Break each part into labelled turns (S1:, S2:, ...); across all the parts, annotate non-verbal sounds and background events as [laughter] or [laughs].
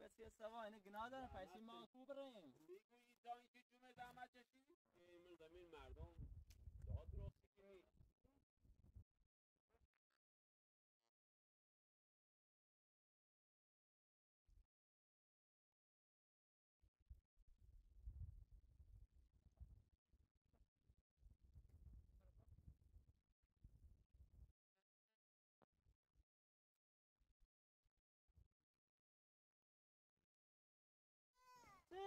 S1: بس يا سواء هنا قنادة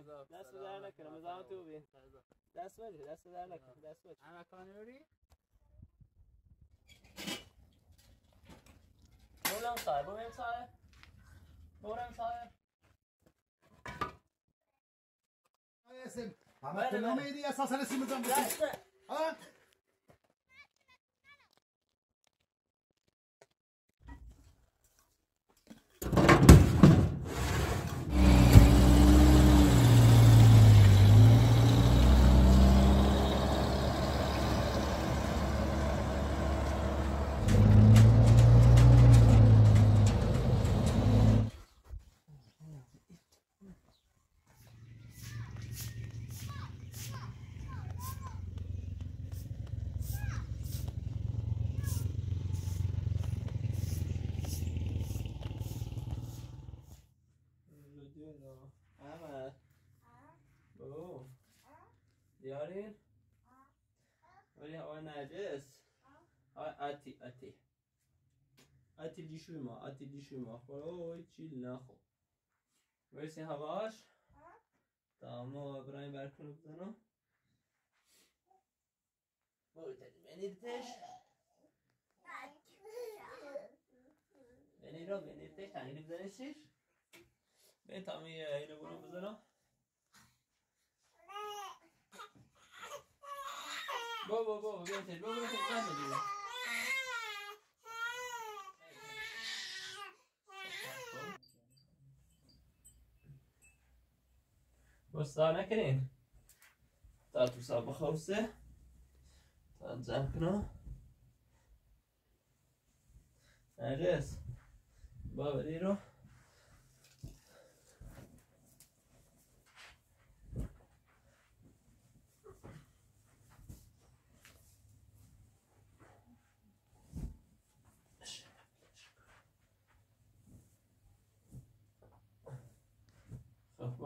S1: داس وجه لك رمضان توبي داس وجه داس وجه لك داس وجه
S2: أنا كانوري
S1: بوران صاير بوران صاير بوران صاير
S3: يا سيدي عملت النومي دي أساسا لسه
S1: مزمت
S3: ها
S1: دیارین ولی هوا نجس؟ آتی آتی. آتی دیشوی ما آتی دیشوی ما. اوی چیل نخو. برسی هواش؟ تمام برایم برکنو بزنم. بوتد بنیدتش بنید رو بنیدتش تنگیری بزنیشش به تمام اینو برو بزنم. بابا بابا بابا بابا بابا بابا بابا بستانه كنين تاتو سابا خوسته تات زنكنا نجس بابا ديرو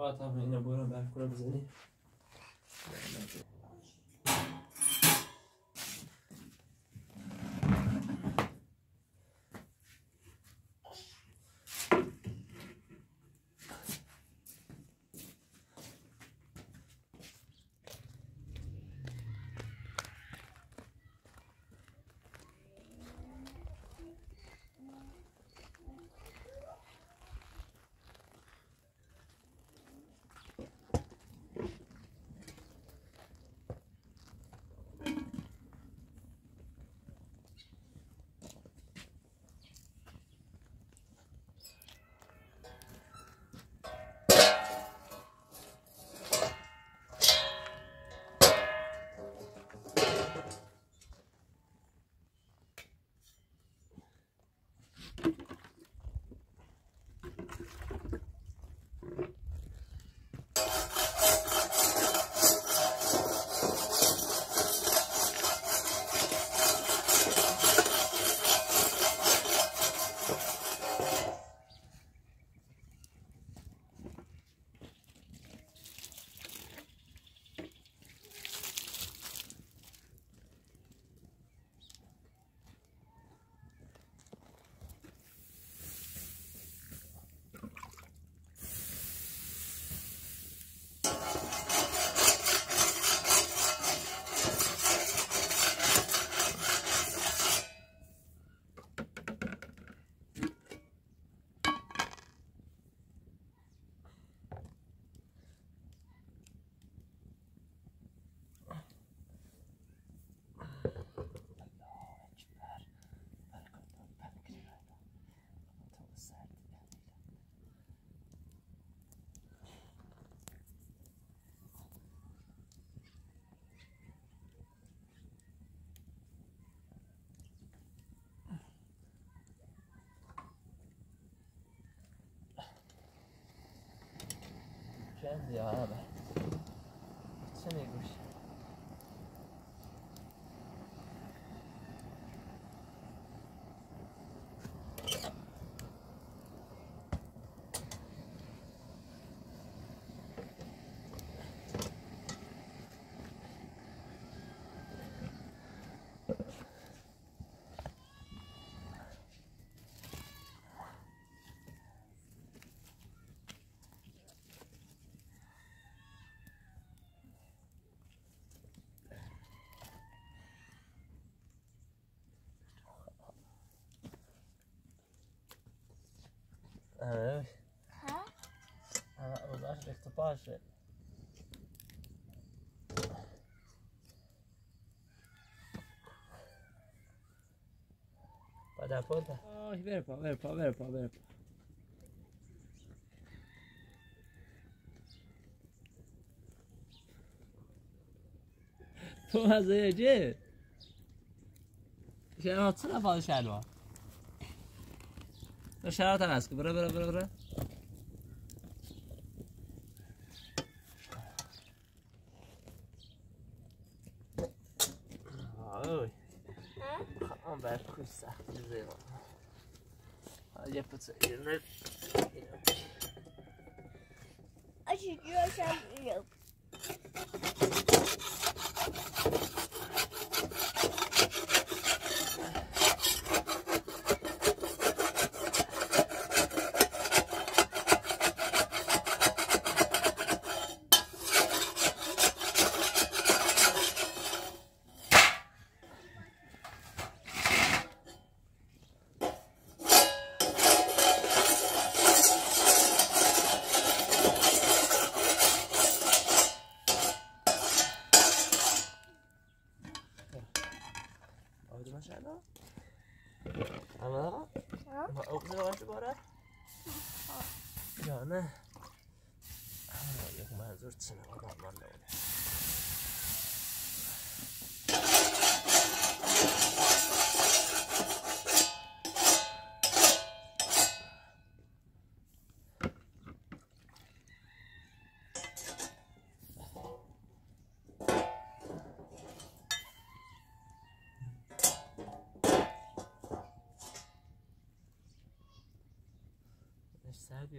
S1: باید هم اینو برو برکنه بزنی. Sen ya abi. Sen Egoş. پادا آه بره پا بره پا بره پا بره پا تو مزه جه شما چرا شلوا تو شرط هم هست بره بره بره بره ya put it in there. I should do some nope.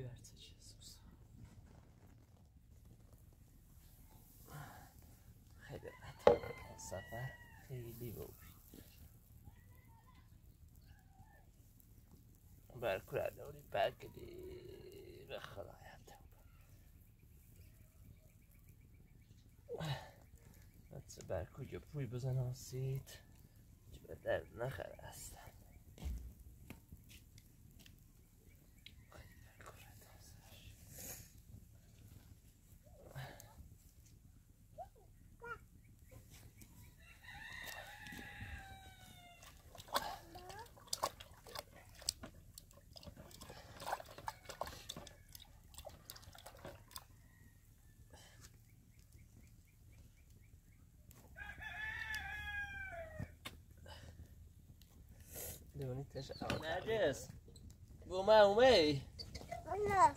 S1: Verce Jesus. خیلی راحت سفر. خیلی بود برکور داری برگردی به خدایت. حدس برکو جو پوی بزن آسید به در نخره اصلا دونی تش نجس بوما اومی
S4: نه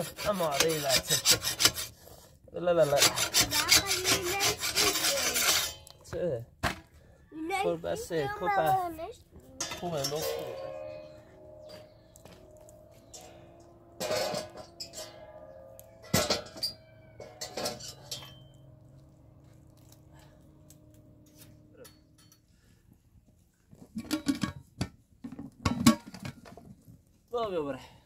S4: خفت أماري
S1: لا تصدق لا لا لا سيه كل بس كل بس هو نص طيب يا برح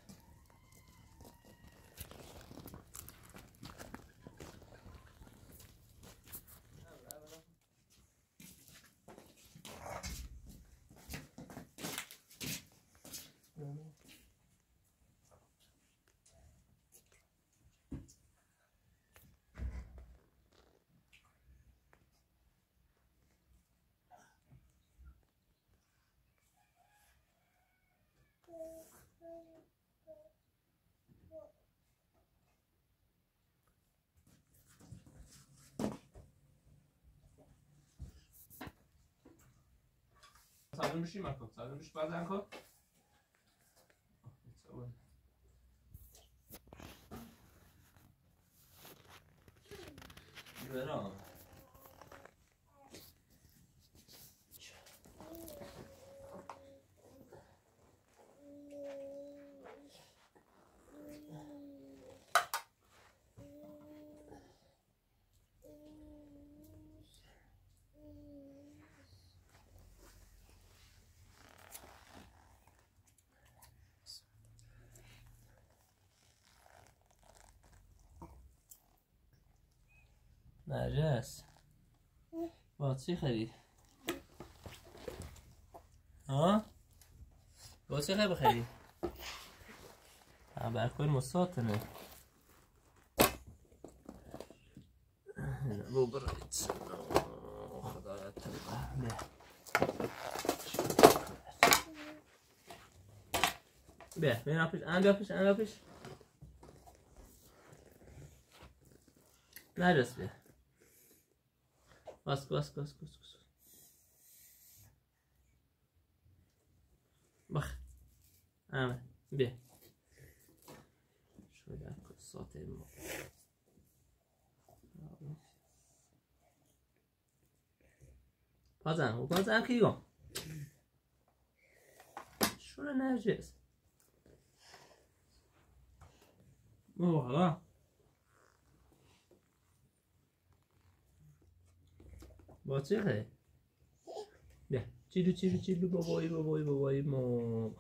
S1: Hast du eine Maschine anguckt? Hast du eine Speise anguckt? نرجس با چی خرید؟ ها؟ با چی خیلی بخری؟ برکوی مساطنه. بو برایت خدایت. بیا بیا پیش ان بیا پیش ان بیا پیش. نرس بیا. بس بس بس بس, بس. بخ. اعمل بيه شوية اكل صوت بازن و بازن کیو شونه نجس مو حالا. خیلی بیا. چیلو چیلو چیلو بابایی بابایی بابایی ما.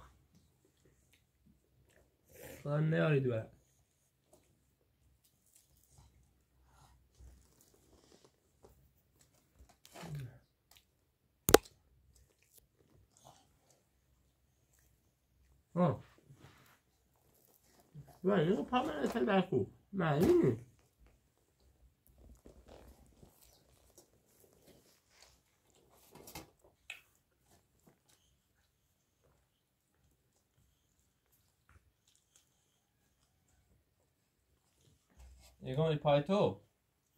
S1: خدا نیاری دوباره آه. ولی اینو پا من اصلا برکو معنی You're going to Paito.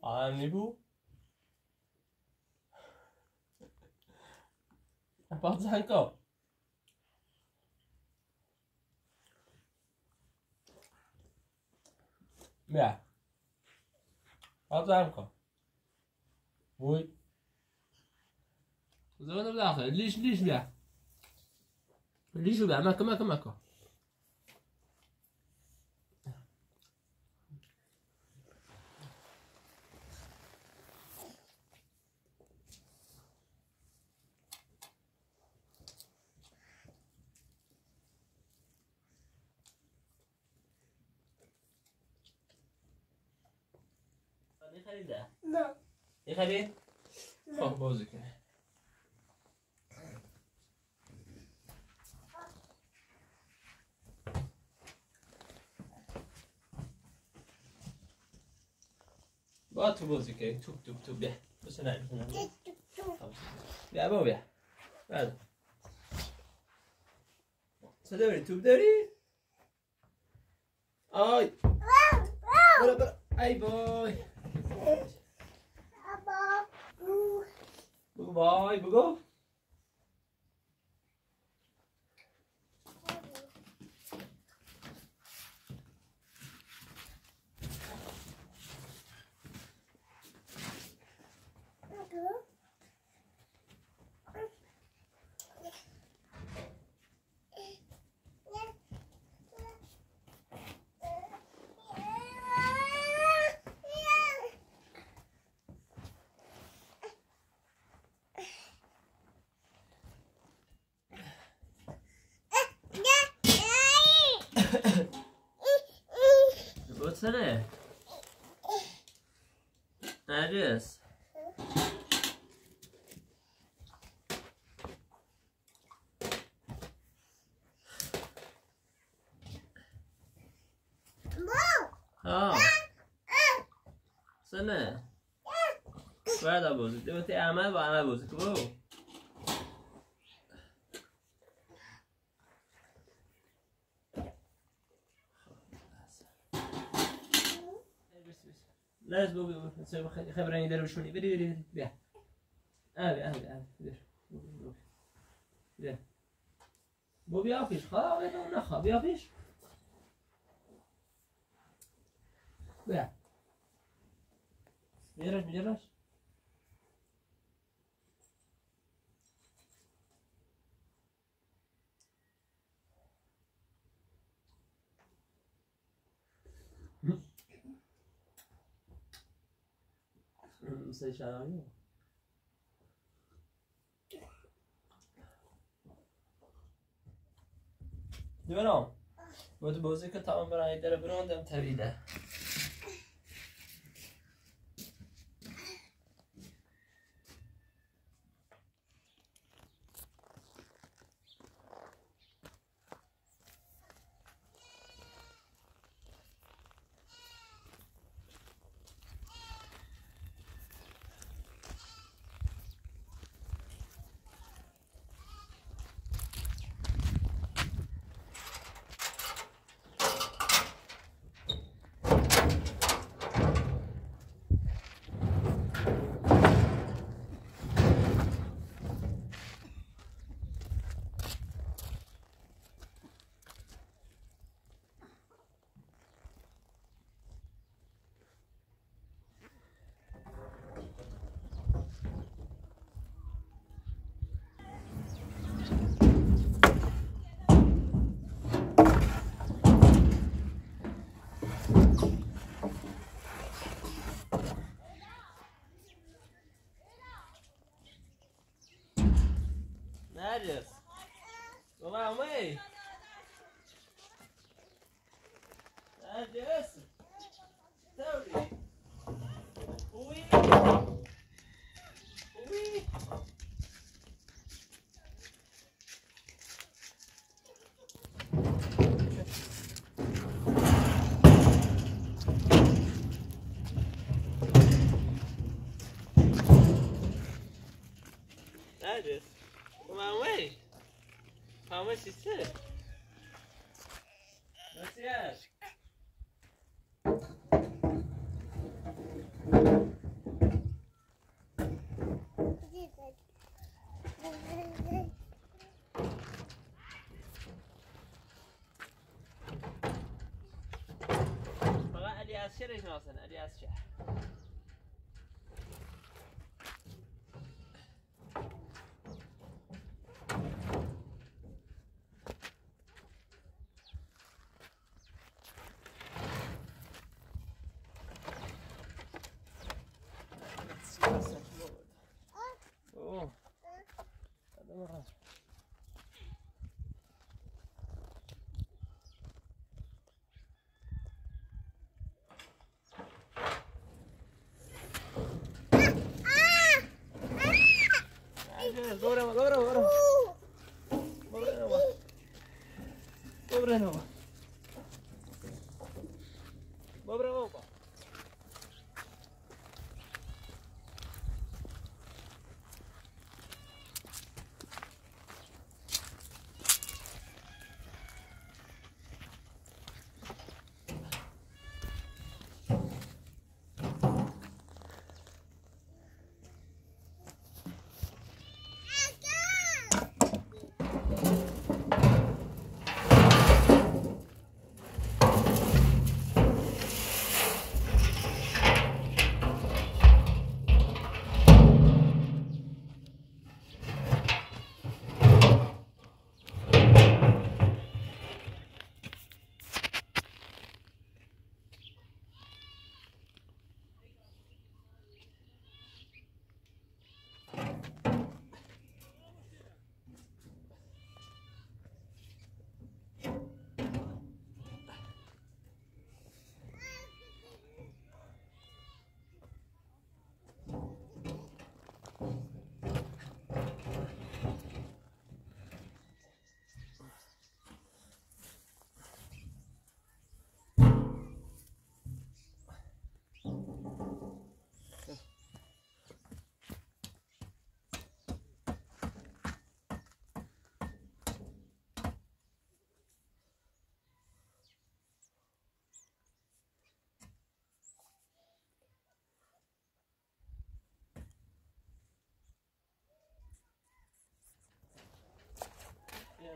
S1: I'm Nibu. About to hike up. بیا آب زرم کن بوی زمان بداخل لیش لیش بیا لیشو بیا مکه مکه مکه خریده
S4: نه.
S1: یه خرید؟ خب بازی کنه با تو بازی کنی. توپ توپ توپ. بیا. بسه نه بسه نه بیا با بیا. بعد چه داری؟ توپ داری؟ آی. برو برو. ای بای.
S4: 뭐,
S1: 와이 그거? what's in it? Oh. What's it? Where are the boozy? Do you the amel, but amel boozy. Come. تقول تسوي خبرين يدربشوني بدي بدي بيع ابي ابي ابي بیا. بو بیا. پیش. خواه بدون نخواه بیا پیش. بیا. بیارش بیارش Já viu? جونم بود بازی که تمام برای در براندم تویده Nergis. Go my way. Nergis. Toby. Ui. Ui. Nergis. Go my way. How much is it? What's that? فقط علی از چه نشناسن علی از Cobre nomás, cobre nomás.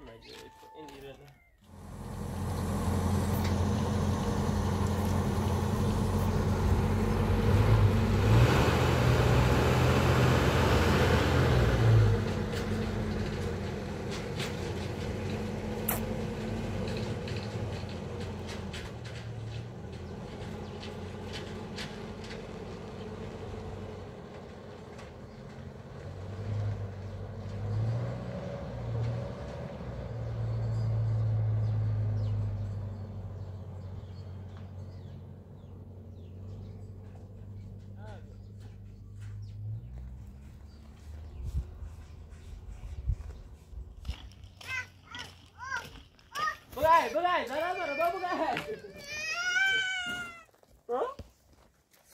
S1: I might be late for Indian. bugai, bugai, bora, bora, bora, bugai. Hã?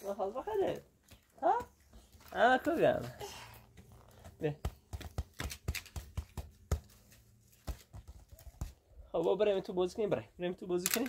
S1: Não fala pra cadê? Hã? Ah, tá cogando. Vê. Roubou
S4: o
S1: Bremito Buzikin, Bremito Buzikin.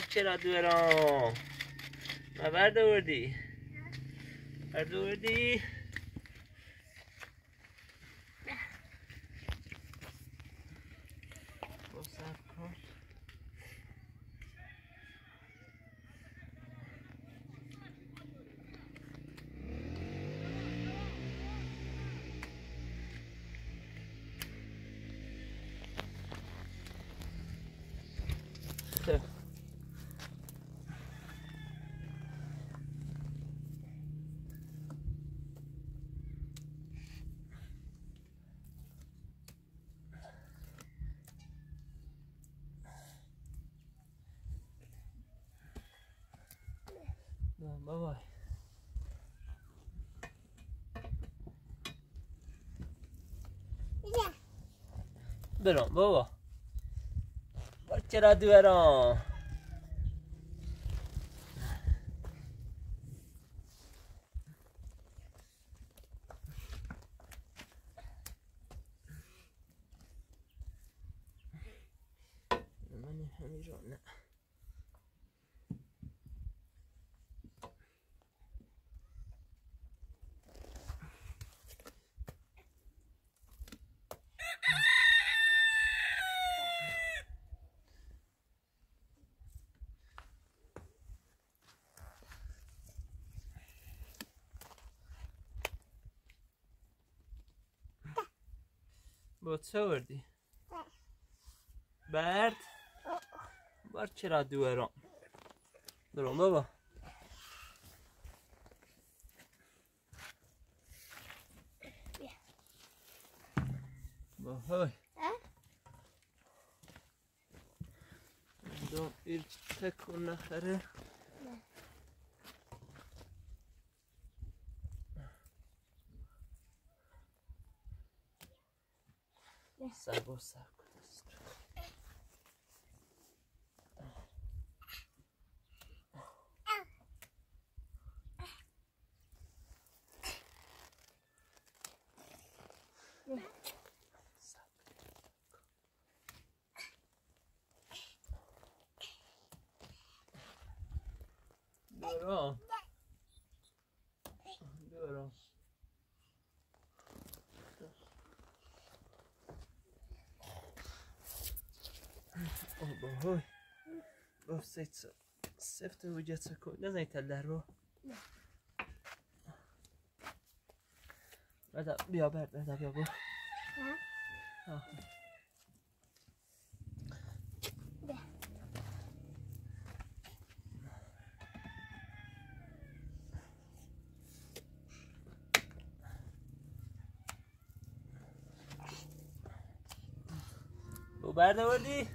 S1: بار چرا دورم ما برد آوردی برد آوردی با صبر کن. خب. بابا
S4: بله
S1: برام بابا بار چرا دورم من همین را نه با چه آوردی؟ برد؟ بار چرا دوارم برام بابا. با های دام ایر تکون نخره. 啥不啥？سیت سفت وجه سکو نزنی تله رو بدا بیا برد بدا بیا برد آوردی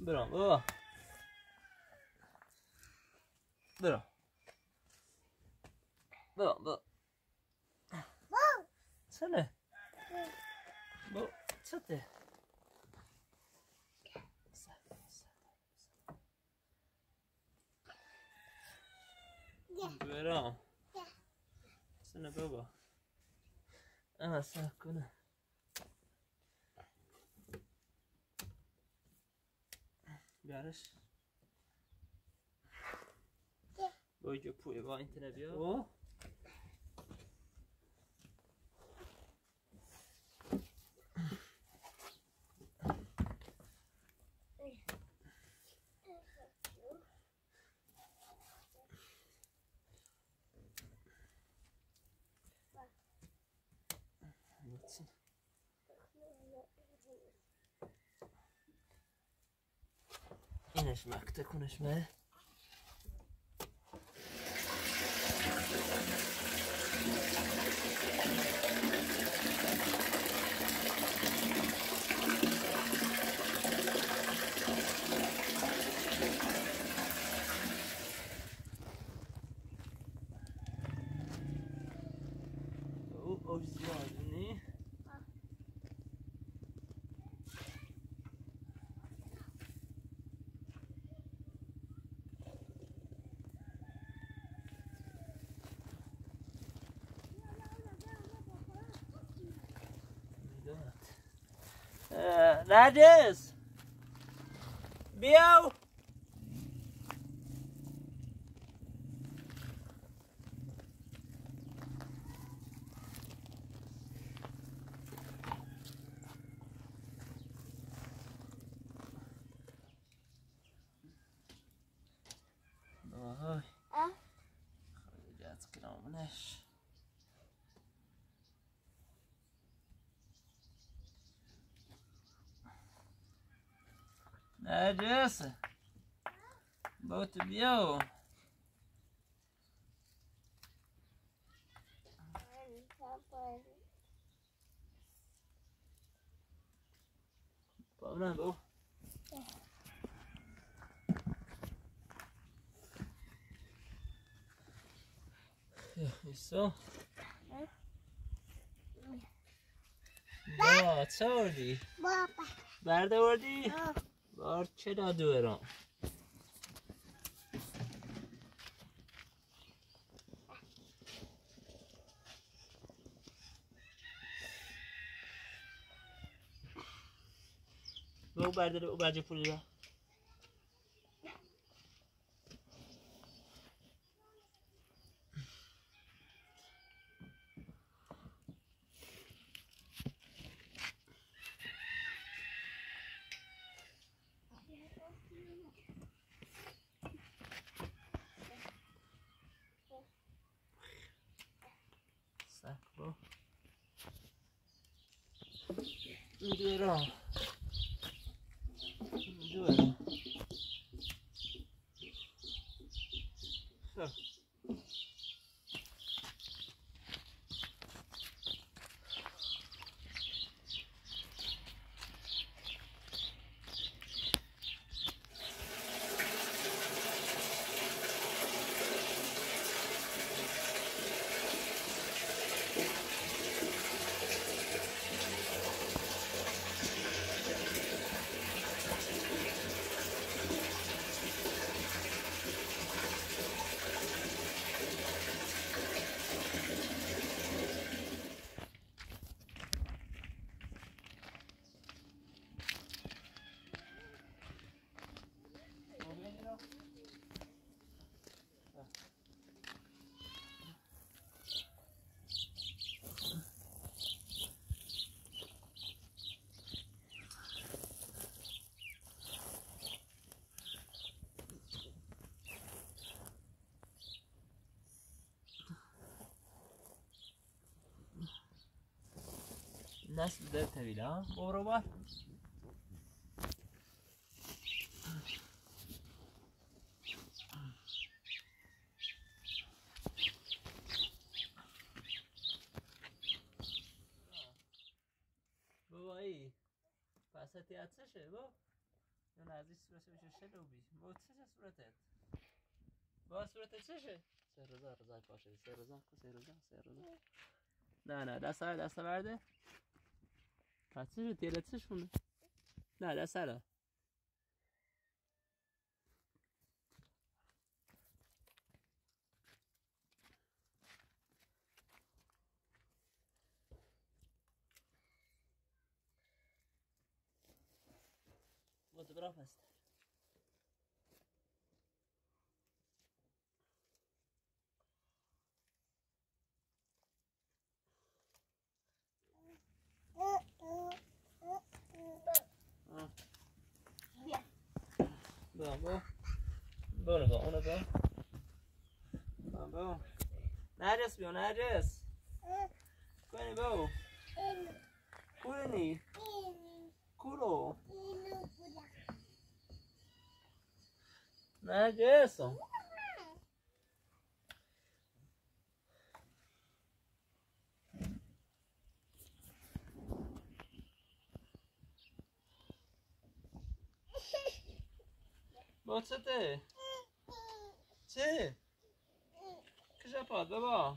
S1: برام بابا برام برام برام چنه بو چته برام چنه بابا اما سب کنه بیارش بای جو Gojyo puje
S4: vaintene
S1: bio. O. Bakın. Yine şimdi akta konuşmaya. that is. Bio. what
S4: the
S1: deal? Bom, né, bom? Isso. Bak, çağırdı. Bak. Nerede vardı? Bak, çağırdı. Vou guardar o guarda por lá. نسل ده طویله ها برو بار بابایی پساتی چشه با اون از این بشه شلو بی با چشه صورتت؟ با صورتت سه روزا روزای پاشه سه روزا سه روزا سه روزا نه نه دست سر دست برده تیرت چشونه نه Muito bra fast. برو با اونو با. با. نرس بیا نرس. کنی با. کنی کرو نرس What's it?
S4: Sì.
S1: Che
S4: si fatto,
S1: va?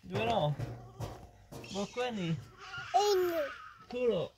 S4: Due no?
S1: Ma qua? Uno.
S4: Duro.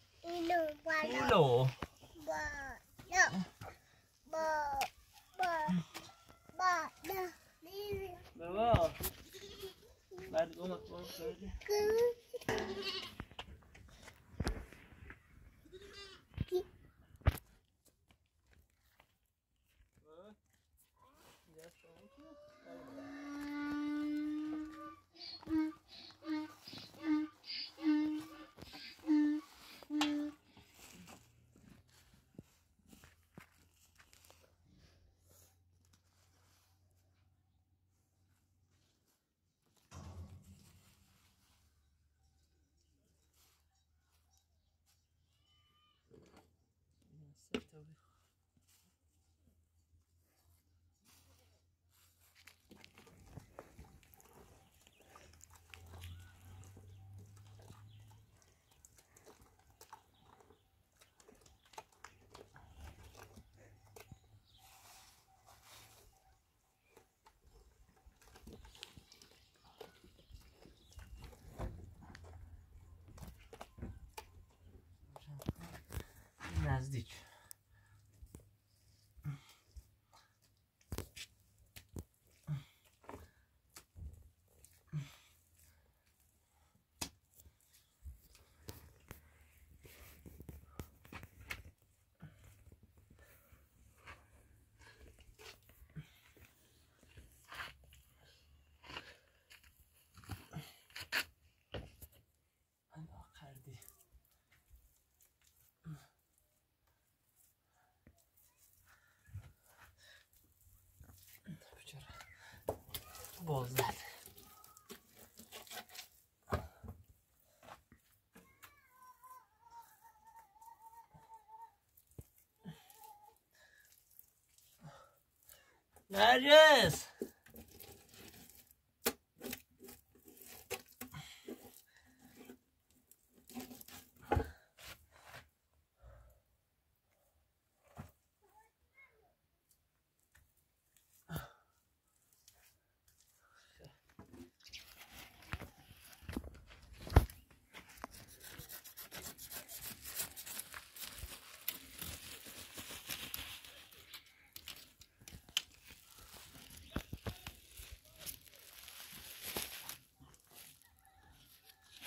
S1: نزدیک possible that? Nadia!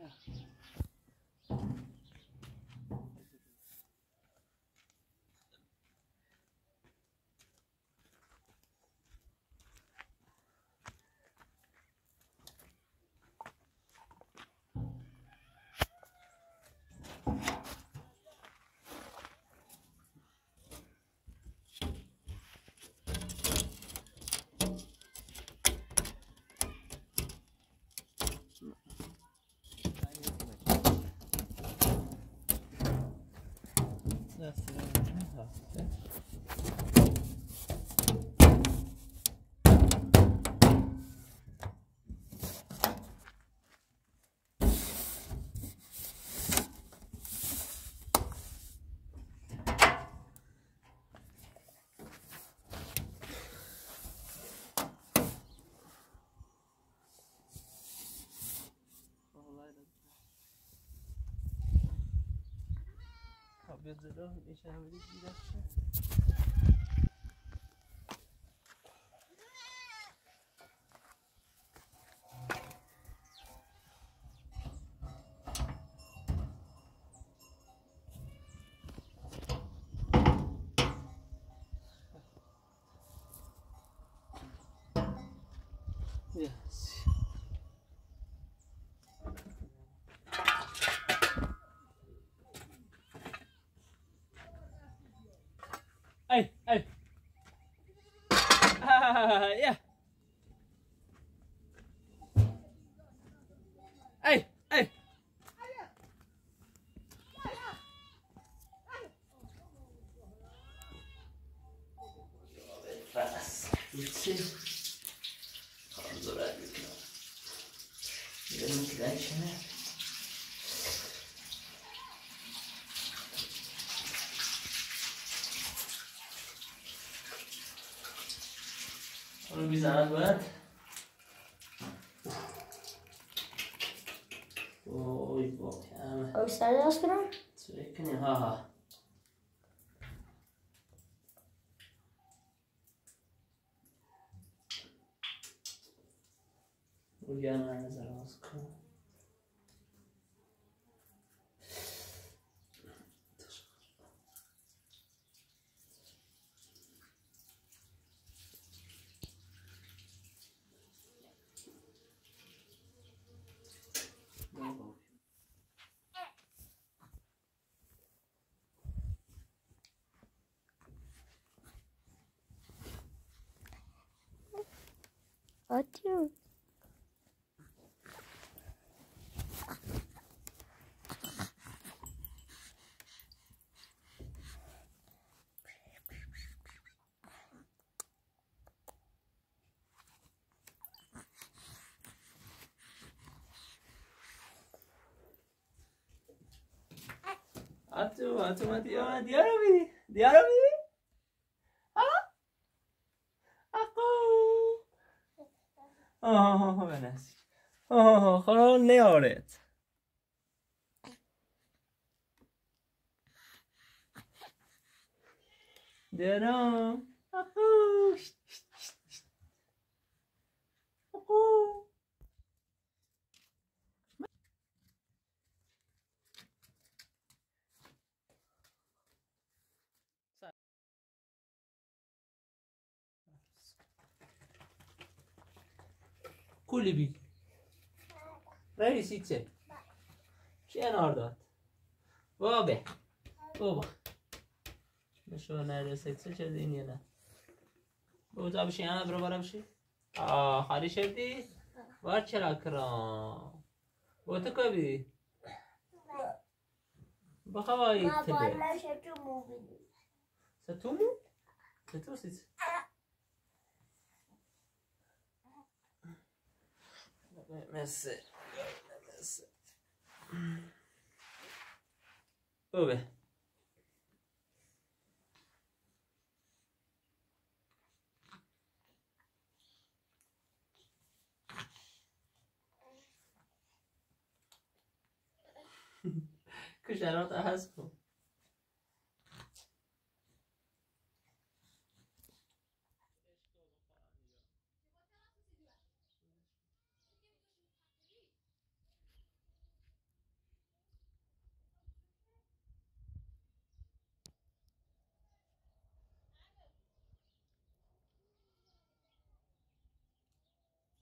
S1: Yeah. 那时间挺好对 هم بدید بیدار شه. Yes.
S4: میزنن بعد أوه بابا أو استعداد
S1: اصبروا سيكني ها ها. ويانا نزل ماسكو あ
S4: ち
S1: ゅう。Acho, acho, mas diara, diara, diara, diara. Oh, vad Oh, hello, kolla vad neorigt. Da-da! Ahoo! Kuli bir. Reisi çe. Şey nerede? Vabe. Baba. نشو نرسه چه شده این یه نه بود آب شیان برو برو بشی آه خالی شدی بار چرا کرام بود تو کبی بخوایی تبه
S4: Babanla şatu mu [laughs] Don't
S1: miss it. Don't miss it. Ubi. Kuş herhalde has bu.